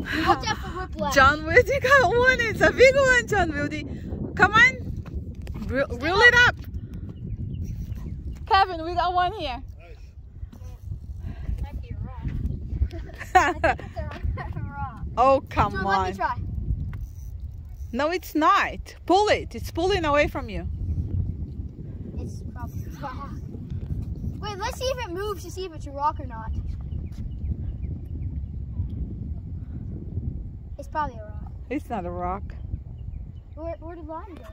Watch out for whiplash. John Wildy got one. It's a big one, John Wildy. Come on. Reel, reel it up. Kevin, we got one here. Might be a rock. I think it's a rock. oh, come John, let me on. try. No, it's not. Pull it. It's pulling away from you. It's probably rock. Wait, let's see if it moves to see if it's a rock or not. It's probably a rock. It's not a rock. Where, where did line go?